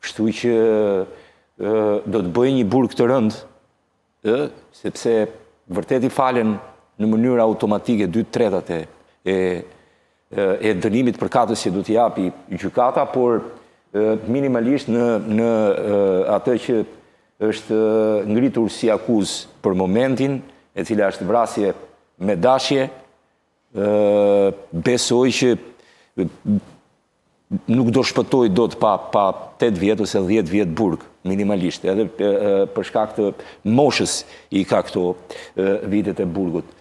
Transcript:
Kështu që do të bëjë një burg të rëndë, ë, sepse vërtet i falen në mënyrë automatike dy të tretat e e e dënimit përkatës që do t'i japi gjykata, por minimalisht në në atë që është ngritur si akuzë për momentin, e cila është vrasje me dashje, besoj që Nuk do shpëtojë dot pa pa tetë vjet ose dhjetë vjet burg, minimalisht. Edhe për shkak të moshës i ka këto vitet e burgut.